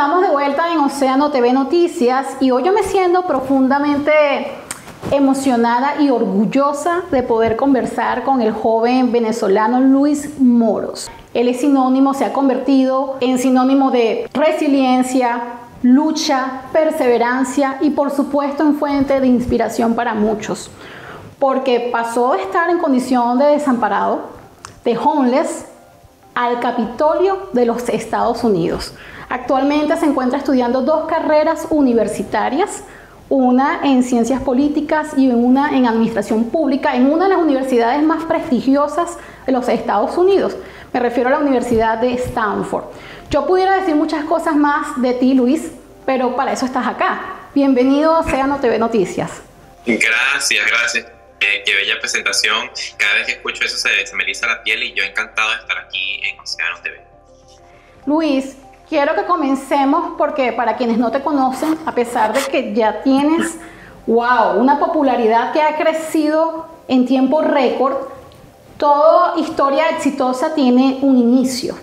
estamos de vuelta en Océano TV Noticias y hoy yo me siento profundamente emocionada y orgullosa de poder conversar con el joven venezolano Luis Moros. Él es sinónimo, se ha convertido en sinónimo de resiliencia, lucha, perseverancia y por supuesto en fuente de inspiración para muchos. Porque pasó de estar en condición de desamparado, de homeless, al Capitolio de los Estados Unidos. Actualmente se encuentra estudiando dos carreras universitarias, una en ciencias políticas y una en administración pública, en una de las universidades más prestigiosas de los Estados Unidos. Me refiero a la Universidad de Stanford. Yo pudiera decir muchas cosas más de ti, Luis, pero para eso estás acá. Bienvenido a Océano TV Noticias. Gracias, gracias. Eh, qué bella presentación. Cada vez que escucho eso se, se me eriza la piel y yo encantado de estar aquí en Océano TV. Luis, Quiero que comencemos porque para quienes no te conocen, a pesar de que ya tienes, wow, una popularidad que ha crecido en tiempo récord, toda historia exitosa tiene un inicio.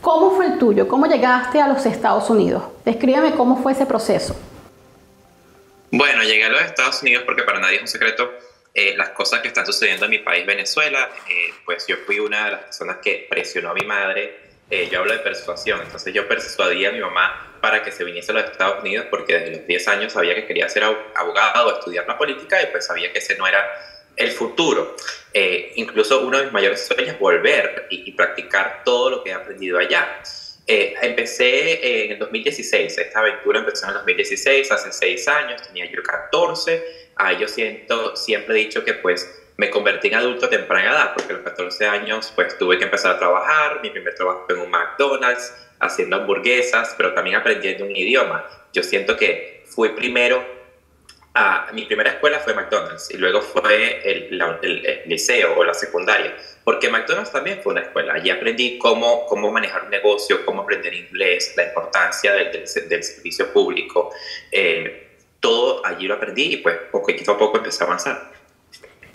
¿Cómo fue el tuyo? ¿Cómo llegaste a los Estados Unidos? Descríbeme cómo fue ese proceso. Bueno, llegué a los Estados Unidos porque para nadie es un secreto eh, las cosas que están sucediendo en mi país, Venezuela. Eh, pues yo fui una de las personas que presionó a mi madre eh, yo hablo de persuasión, entonces yo persuadí a mi mamá para que se viniese a los Estados Unidos porque desde los 10 años sabía que quería ser abogado o estudiar la política y pues sabía que ese no era el futuro. Eh, incluso uno de mis mayores sueños es volver y, practicar todo lo que he aprendido allá. Eh, empecé en el 2016, esta aventura empezó en el 2016, hace 6 años, tenía yo 14, ahí yo siento, siempre he dicho que pues me convertí en adulto a temprana edad, porque a los 14 años pues tuve que empezar a trabajar, mi primer trabajo fue en un McDonald's, haciendo hamburguesas, pero también aprendiendo un idioma. Yo siento que fui primero a, mi primera escuela fue McDonald's y luego fue el, el, liceo o la secundaria, porque McDonald's también fue una escuela. Allí aprendí cómo, cómo manejar un negocio, cómo aprender inglés, la importancia del, del, servicio público. Eh, todo allí lo aprendí y pues poquito a poco empecé a avanzar.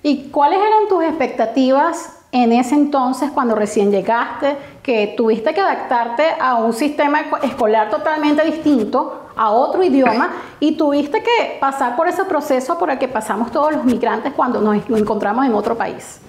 ¿Y cuáles eran tus expectativas en ese entonces cuando recién llegaste, que tuviste que adaptarte a un sistema escolar totalmente distinto, a otro idioma, y tuviste que pasar por ese proceso por el que pasamos todos los migrantes cuando nos encontramos en otro país?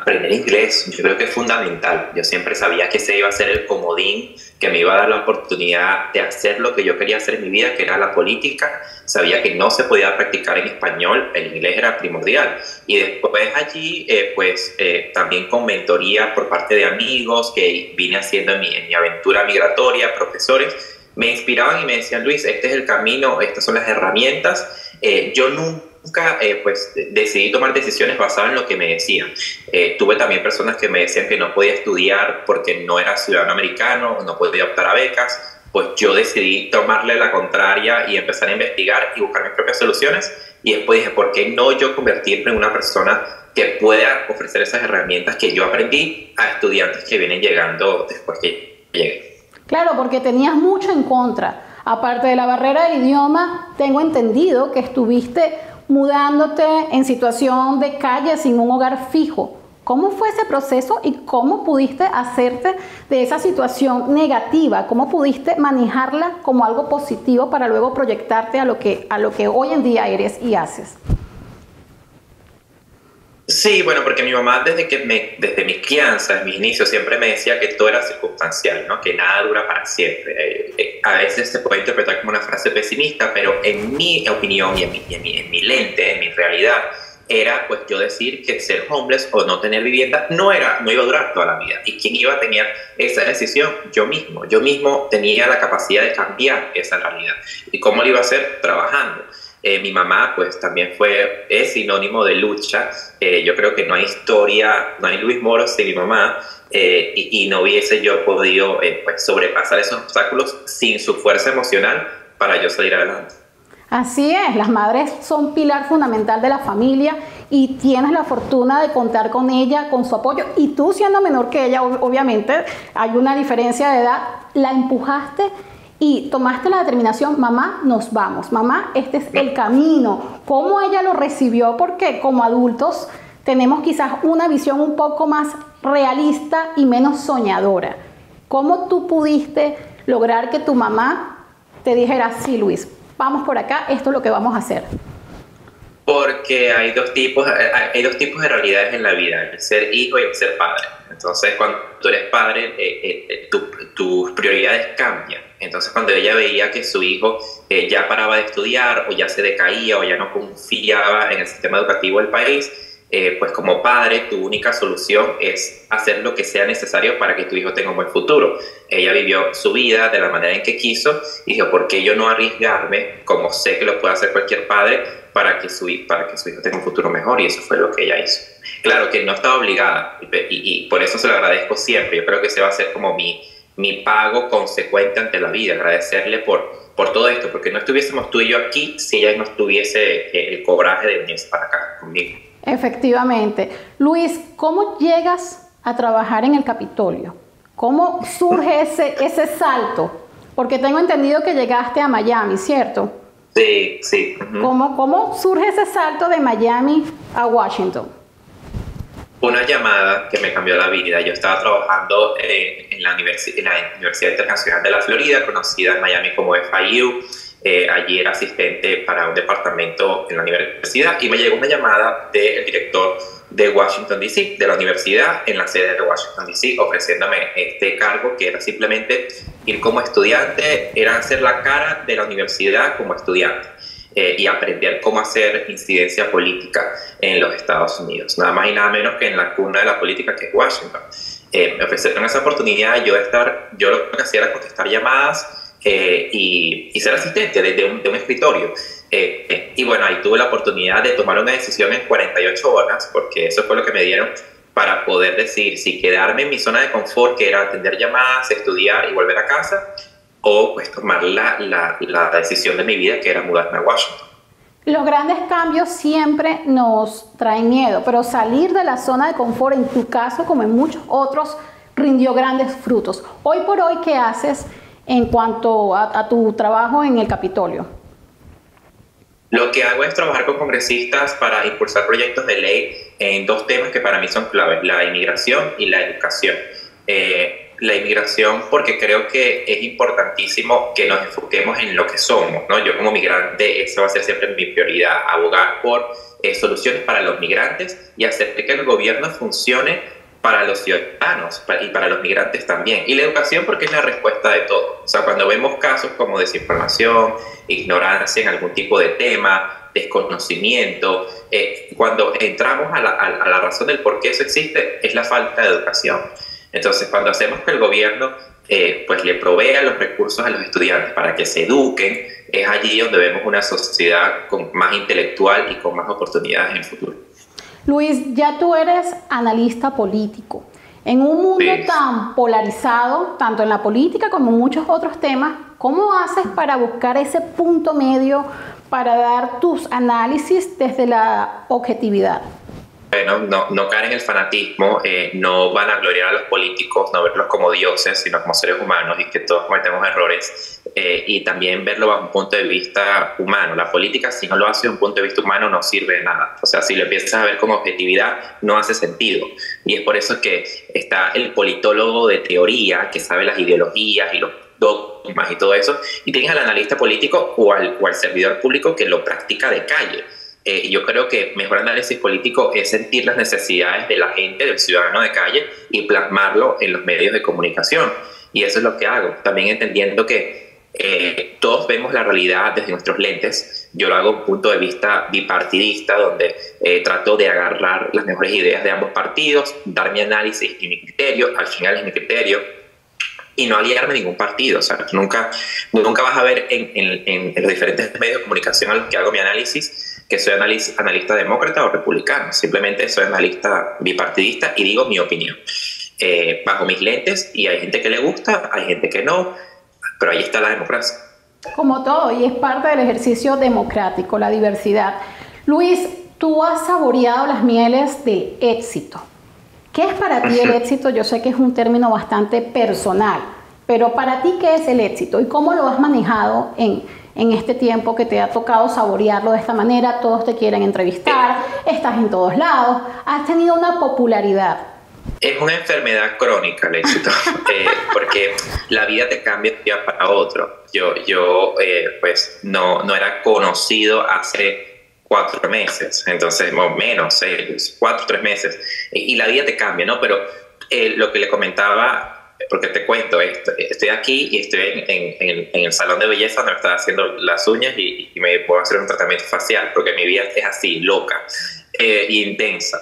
Aprender inglés, yo creo que es fundamental. Yo siempre sabía que ese iba a ser el comodín que me iba a dar la oportunidad de hacer lo que yo quería hacer en mi vida, que era la política. Sabía que no se podía practicar en español, el inglés era primordial. Y después allí, eh, pues eh, también con mentoría por parte de amigos que vine haciendo en mi, en mi aventura migratoria, profesores, me inspiraban y me decían, Luis, este es el camino, estas son las herramientas. Eh, yo nunca nunca eh, pues decidí tomar decisiones basadas en lo que me decían. Eh, tuve también personas que me decían que no podía estudiar porque no era ciudadano americano, no podía optar a becas. Pues yo decidí tomarle la contraria y empezar a investigar y buscar mis propias soluciones. Y después dije, ¿por qué no yo convertirme en una persona que pueda ofrecer esas herramientas que yo aprendí a estudiantes que vienen llegando después que llegué? Claro, porque tenías mucho en contra. Aparte de la barrera del idioma, tengo entendido que estuviste mudándote en situación de calle sin un hogar fijo. ¿Cómo fue ese proceso y cómo pudiste hacerte de esa situación negativa? ¿Cómo pudiste manejarla como algo positivo para luego proyectarte a lo que, a lo que hoy en día eres y haces? Sí, bueno, porque mi mamá desde que me, desde mi crianza, en mis inicios, siempre me decía que todo era circunstancial, ¿no? que nada dura para siempre. Eh, eh, a veces se puede interpretar como una frase pesimista, pero en mi opinión y en mi, en mi, en mi lente, en mi realidad, era pues yo decir que ser homeless o no tener vivienda no era no iba a durar toda la vida. Y quién iba a tener esa decisión yo mismo. Yo mismo tenía la capacidad de cambiar esa realidad. Y cómo lo iba a hacer trabajando eh, mi mamá, pues también fue, es sinónimo de lucha. Eh, yo creo que no hay historia, no hay Luis Moro sin mi mamá, eh, y, no hubiese yo podido pues, sobrepasar esos obstáculos sin su fuerza emocional para yo salir adelante. Así es, las madres son pilar fundamental de la familia y tienes la fortuna de contar con ella, con su apoyo. Y tú siendo menor que ella, obviamente, hay una diferencia de edad, la empujaste y tomaste la determinación, mamá, nos vamos, mamá, este es el camino. ¿Cómo ella lo recibió? Porque como adultos tenemos quizás una visión un poco más realista y menos soñadora. ¿Cómo tú pudiste lograr que tu mamá te dijera, sí, Luis, vamos por acá, esto es lo que vamos a hacer? Porque hay dos tipos, hay dos tipos de realidades en la vida, el ser hijo y el ser padre. Entonces, cuando tú eres padre, eh, eh, tus prioridades cambian. Entonces, cuando ella veía que su hijo eh, ya paraba de estudiar o ya se decaía o ya no confiaba en el sistema educativo del país, pues como padre tu única solución es hacer lo que sea necesario para que tu hijo tenga un buen futuro. Ella vivió su vida de la manera en que quiso y dijo, ¿por qué yo no arriesgarme como sé que lo puede hacer cualquier padre para que su, para que su hijo tenga un futuro mejor? Y eso fue lo que ella hizo. Claro que no estaba obligada y, por eso se lo agradezco siempre. Yo creo que ese va a ser como mi, mi pago consecuente ante la vida, agradecerle por, por todo esto, porque no estuviésemos tú y yo aquí si ella no estuviese eh, el cobraje de venir para acá conmigo. Efectivamente. Luis, ¿cómo llegas a trabajar en el Capitolio? ¿Cómo surge ese, ese salto? Porque tengo entendido que llegaste a Miami, ¿cierto? Sí, sí. ¿Cómo, ¿Cómo surge ese salto de Miami a Washington? Una llamada que me cambió la vida. Yo estaba trabajando en, la en, la Universidad Internacional de la Florida, conocida en Miami como FIU. Eh, allí era asistente para un departamento en la universidad y me llegó una llamada del director de Washington, D.C., de la universidad en la sede de Washington, D.C., ofreciéndome este cargo que era simplemente ir como estudiante, era hacer la cara de la universidad como estudiante. Eh, y aprender cómo hacer incidencia política en los Estados Unidos. Nada más y nada menos que en la cuna de la política que es Washington. Eh, me ofrecieron esa oportunidad, yo, estar, yo lo que hacía era contestar llamadas eh, y, ser asistente de, un, de un, escritorio. Eh, y bueno, ahí tuve la oportunidad de tomar una decisión en 48 horas, porque eso fue lo que me dieron para poder decir si quedarme en mi zona de confort, que era atender llamadas, estudiar y volver a casa, o pues tomar la, la, la decisión de mi vida que era mudarme a Washington. Los grandes cambios siempre nos traen miedo, pero salir de la zona de confort, en tu caso como en muchos otros, rindió grandes frutos. Hoy por hoy, ¿qué haces en cuanto a, a tu trabajo en el Capitolio? Lo que hago es trabajar con congresistas para impulsar proyectos de ley en dos temas que para mí son claves, la inmigración y la educación. Eh, la inmigración porque creo que es importantísimo que nos enfoquemos en lo que somos, ¿no? Yo como migrante, eso va a ser siempre mi prioridad, abogar por eh, soluciones para los migrantes y hacer que el gobierno funcione para los ciudadanos y para los migrantes también. Y la educación porque es la respuesta de todo. O sea, cuando vemos casos como desinformación, ignorancia en algún tipo de tema, desconocimiento, eh, cuando entramos a la, a la razón del por qué eso existe, es la falta de educación. Entonces, cuando hacemos que el gobierno eh, pues le provea los recursos a los estudiantes para que se eduquen, es allí donde vemos una sociedad con más intelectual y con más oportunidades en el futuro. Luis, ya tú eres analista político. En un mundo tan polarizado, tanto en la política como en muchos otros temas, ¿cómo haces para buscar ese punto medio para dar tus análisis desde la objetividad? Bueno, no, no caer en el fanatismo, eh, no van a gloriar a los políticos, no verlos como dioses, sino como seres humanos y que todos cometemos errores, eh, y también verlo bajo un punto de vista humano. La política, si no lo hace desde un punto de vista humano, no sirve de nada. O sea, si lo empiezas a ver como objetividad, no hace sentido. Y es por eso que está el politólogo de teoría, que sabe las ideologías y los dogmas y todo eso, y tienes al analista político o al, o al servidor público que lo practica de calle eh, yo creo que mejor análisis político es sentir las necesidades de la gente, del ciudadano de calle y plasmarlo en los medios de comunicación. Y eso es lo que hago, también entendiendo que eh, todos vemos la realidad desde nuestros lentes. Yo lo hago un punto de vista bipartidista, donde eh, trato de agarrar las mejores ideas de ambos partidos, dar mi análisis y mi criterio, al final es mi criterio, y no aliarme a ningún partido. O sea, nunca, nunca vas a ver en, en, en los diferentes medios de comunicación a los que hago mi análisis que soy analista demócrata o republicano, simplemente soy analista bipartidista y digo mi opinión. Eh, bajo mis lentes y hay gente que le gusta, hay gente que no, pero ahí está la democracia. Como todo, y es parte del ejercicio democrático, la diversidad. Luis, tú has saboreado las mieles del éxito. ¿Qué es para ti el éxito? Yo sé que es un término bastante personal, pero para ti, ¿qué es el éxito y cómo lo has manejado en, en este tiempo que te ha tocado saborearlo de esta manera, todos te quieren entrevistar, estás en todos lados, has tenido una popularidad. Es una enfermedad crónica el éxito, eh, porque la vida te cambia de un día para otro. Yo, yo eh, pues, no, no era conocido hace cuatro meses, entonces, o menos, seis, cuatro, tres meses, y, la vida te cambia, ¿no? Pero eh, lo que le comentaba, porque te cuento, esto, estoy aquí y estoy en, el salón de belleza donde me estaba haciendo las uñas y, me puedo hacer un tratamiento facial, porque mi vida es así, loca eh, intensa.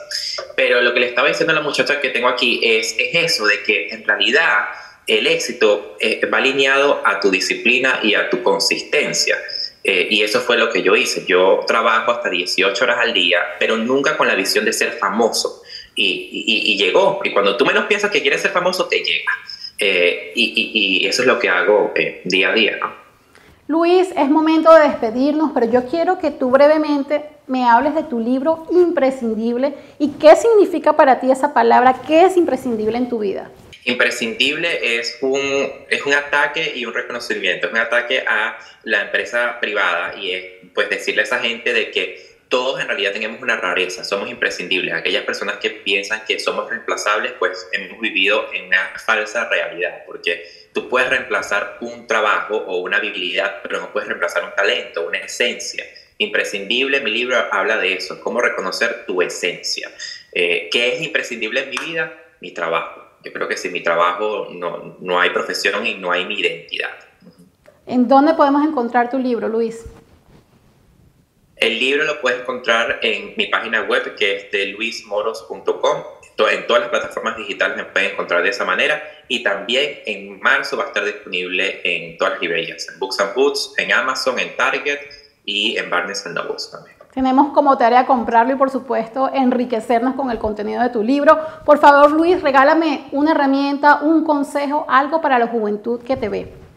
Pero lo que le estaba diciendo a la muchacha que tengo aquí es, es eso, de que en realidad el éxito eh, va alineado a tu disciplina y a tu consistencia. Eh, y eso fue lo que yo hice. Yo trabajo hasta 18 horas al día, pero nunca con la visión de ser famoso. Y, llegó. Y cuando tú menos piensas que quieres ser famoso, te llega. Eh, y, y, eso es lo que hago día a día. Luis, es momento de despedirnos, pero yo quiero que tú brevemente me hables de tu libro imprescindible y qué significa para ti esa palabra, qué es imprescindible en tu vida. Imprescindible es un, es un ataque y un reconocimiento, es un ataque a la empresa privada y es pues decirle a esa gente de que todos en realidad tenemos una rareza, somos imprescindibles. Aquellas personas que piensan que somos reemplazables, pues hemos vivido en una falsa realidad, porque tú puedes reemplazar un trabajo o una habilidad, pero no puedes reemplazar un talento, una esencia. Imprescindible, mi libro habla de eso, cómo reconocer tu esencia. Eh, ¿Qué es imprescindible en mi vida? Mi trabajo. Yo creo que sin mi trabajo no, no hay profesión y no hay mi identidad. ¿En dónde podemos encontrar tu libro, Luis? El libro lo puedes encontrar en mi página web que es de luismoros.com. En todas las plataformas digitales me pueden encontrar de esa manera y también en marzo va a estar disponible en todas las librerías, en Books and Boots, en Amazon, en Target y en Barnes Noble también. Tenemos como tarea comprarlo y por supuesto enriquecernos con el contenido de tu libro. Por favor Luis, regálame una herramienta, un consejo, algo para la juventud que te ve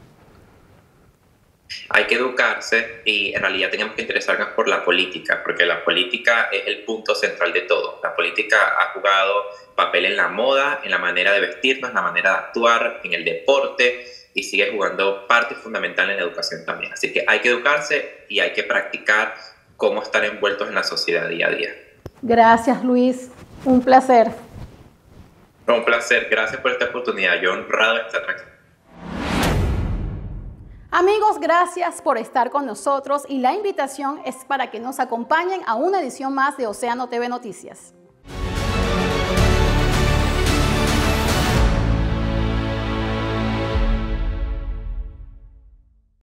hay que educarse y en realidad tenemos que interesarnos por la política, porque la política es el punto central de todo. La política ha jugado papel en la moda, en la manera de vestirnos, en la manera de actuar, en el deporte y sigue jugando parte fundamental en la educación también. Así que hay que educarse y hay que practicar cómo estar envueltos en la sociedad día a día. Gracias Luis, un placer. Un placer, gracias por esta oportunidad. Yo honrado de estar aquí. Amigos, gracias por estar con nosotros y la invitación es para que nos acompañen a una edición más de Océano TV Noticias.